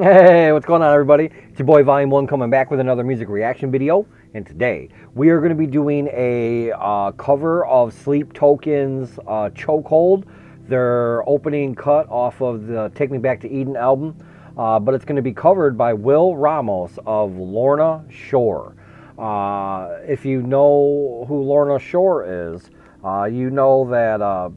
Hey, what's going on, everybody? It's your boy Volume 1 coming back with another music reaction video. And today, we are going to be doing a uh, cover of Sleep Tokens uh, Chokehold, their opening cut off of the Take Me Back to Eden album. Uh, but it's going to be covered by Will Ramos of Lorna Shore. Uh, if you know who Lorna Shore is, uh, you know that uh,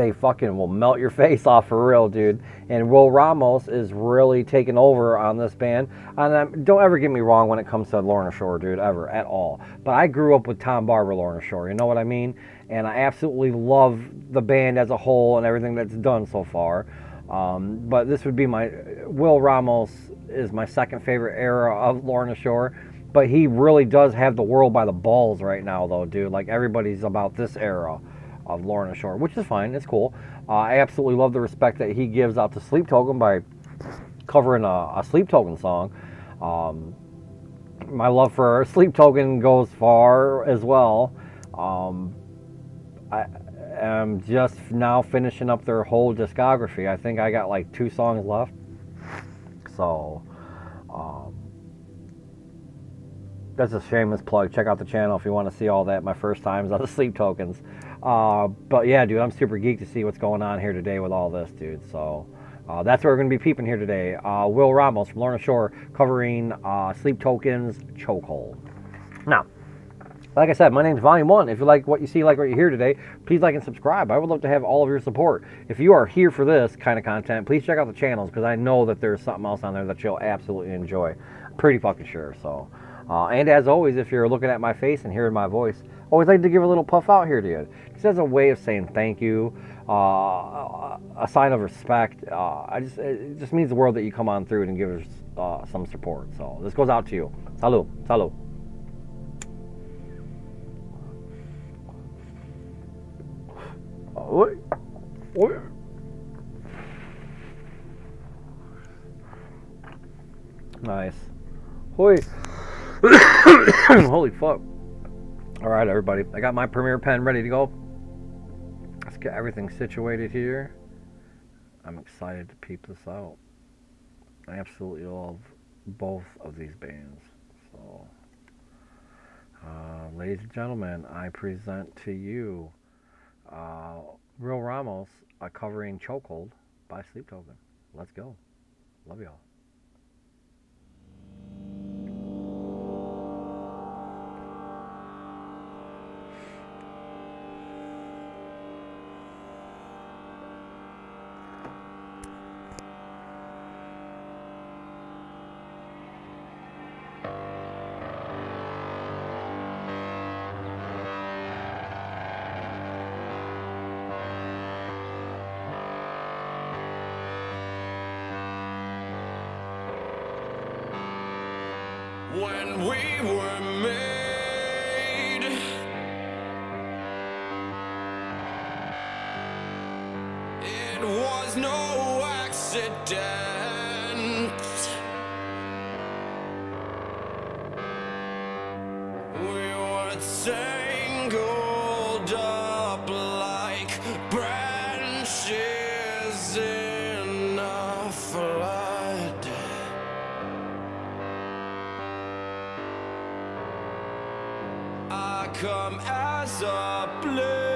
they fucking will melt your face off for real, dude. And Will Ramos is really taking over on this band. And um, don't ever get me wrong when it comes to Lorna Shore, dude, ever, at all. But I grew up with Tom Barber, Lorna Shore, you know what I mean? And I absolutely love the band as a whole and everything that's done so far. Um, but this would be my, Will Ramos is my second favorite era of Lorna Shore. But he really does have the world by the balls right now, though, dude. Like, everybody's about this era of Lorna Shore, which is fine. It's cool. Uh, I absolutely love the respect that he gives out to Sleep Token by covering a, a Sleep Token song. Um, my love for Sleep Token goes far as well. Um, I am just now finishing up their whole discography. I think I got like two songs left. So, um, that's a shameless plug. Check out the channel if you want to see all that. My first times on the Sleep Tokens. Uh, but yeah, dude, I'm super geeked to see what's going on here today with all this, dude. So uh, that's what we're going to be peeping here today. Uh, Will Ramos from Lorna Shore covering uh, Sleep Tokens Chokehold. Now, like I said, my name's Volume 1. If you like what you see, like what you hear today, please like and subscribe. I would love to have all of your support. If you are here for this kind of content, please check out the channels because I know that there's something else on there that you'll absolutely enjoy. Pretty fucking sure. So, uh, And as always, if you're looking at my face and hearing my voice, always like to give a little puff out here to you. Just as a way of saying thank you, uh, a sign of respect. Uh, I just It just means the world that you come on through and give us uh, some support. So this goes out to you. Salud. Salud. Oi. Oi. Nice. Hoi. Holy fuck. All right, everybody. I got my Premiere pen ready to go. Let's get everything situated here. I'm excited to peep this out. I absolutely love both of these bands. So, uh, ladies and gentlemen, I present to you uh, Real Ramos uh, covering Chokehold by Sleep Token. Let's go. Love y'all. When we were made. It was no accident. We were tangled up like branches in a flood. Come as a blade,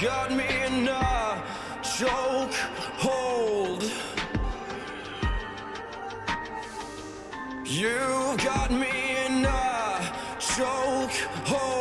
got me in a choke hold. You've got me in a choke hold.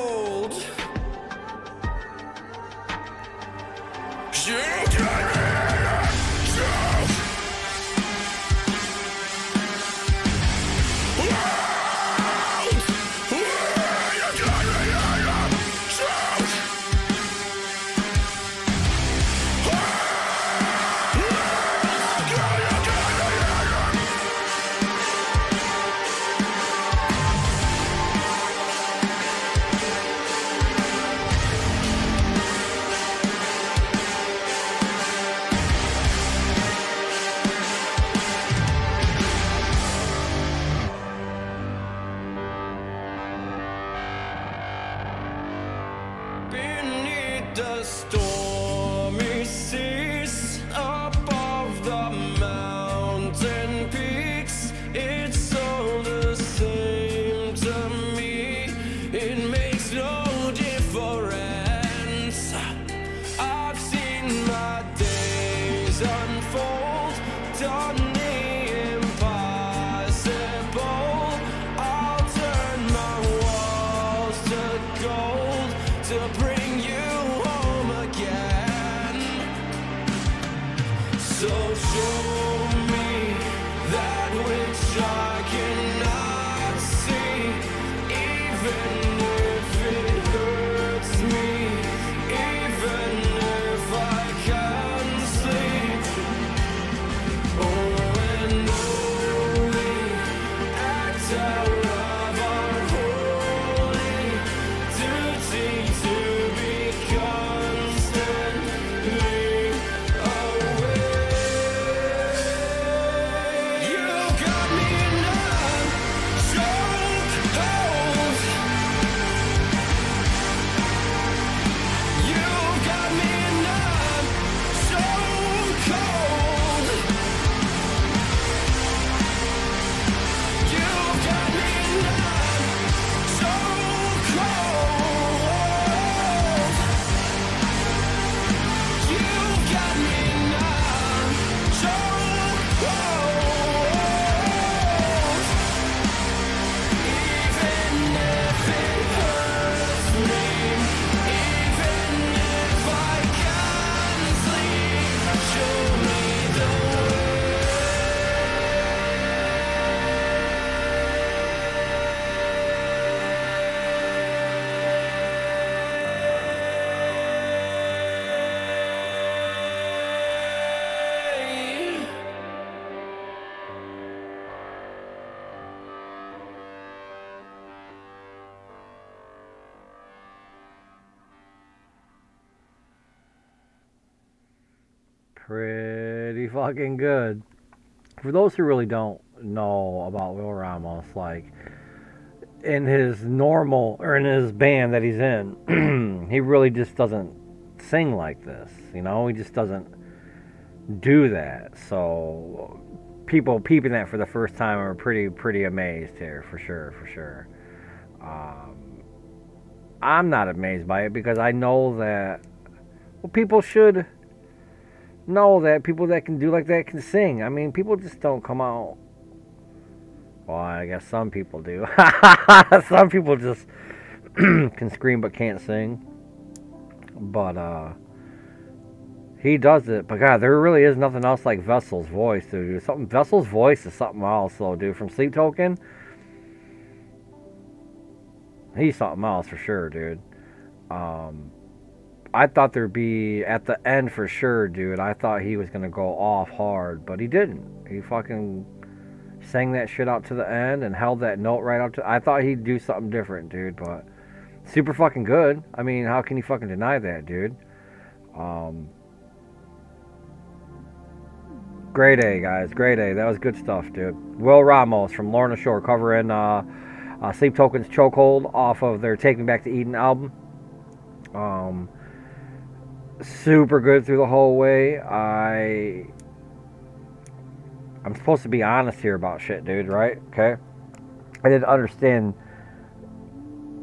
Pretty fucking good. For those who really don't know about Will Ramos, like in his normal or in his band that he's in, he really just doesn't sing like this. You know, he just doesn't do that. So people peeping that for the first time are pretty pretty amazed here for sure, for sure. Um, I'm not amazed by it because I know that well people should know that people that can do like that can sing. I mean, people just don't come out. Well, I guess some people do. some people just can scream but can't sing. But uh he does it. But God, there really is nothing else like Vessel's voice, dude. Something Vessel's voice is something else, though, dude. From Sleep Token, he's something else for sure, dude. Um, I thought there'd be at the end for sure, dude. I thought he was gonna go off hard, but he didn't. He fucking sang that shit out to the end and held that note right out to. I thought he'd do something different, dude, but super fucking good. I mean, how can you fucking deny that, dude? Um, great A, guys. Great A. That was good stuff, dude. Will Ramos from Lorna Shore covering uh, uh, Sleep Tokens Chokehold off of their Take Me Back to Eden album. Um, super good through the whole way. I I'm supposed to be honest here about shit, dude, right? Okay. I didn't understand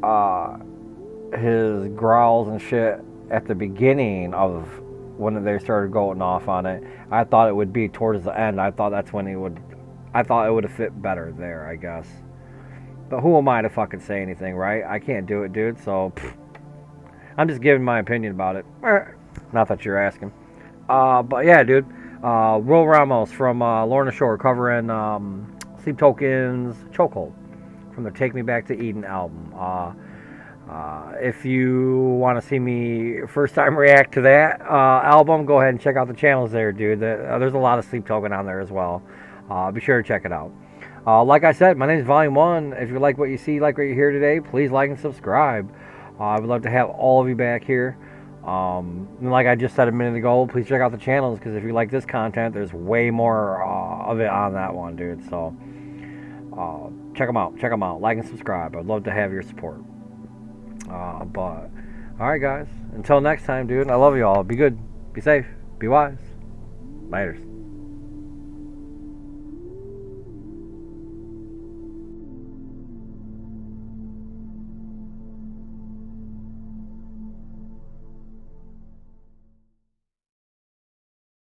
uh his growls and shit at the beginning of when they started going off on it. I thought it would be towards the end. I thought that's when he would I thought it would have fit better there, I guess. But who am I to fucking say anything, right? I can't do it, dude. So I'm just giving my opinion about it. Not that you're asking. Uh, but yeah, dude. Uh, Will Ramos from uh, Lorna Shore covering um, Sleep Tokens Chokehold from the Take Me Back to Eden album. Uh, uh, if you want to see me first time react to that uh, album, go ahead and check out the channels there, dude. The, uh, there's a lot of Sleep Token on there as well. Be sure to check it out. Like I said, my name is Volume 1. If you like what you see, like what you hear today, please like and subscribe. I would love to have all of you back here. Um, like I just said a minute ago, please check out the channels because if you like this content, there's way more uh, of it on that one, dude. So uh, check them out. Check them out. Like and subscribe. I'd love to have your support. Uh, but all right, guys. Until next time, dude. I love you all. Be good. Be safe. Be wise. Laters.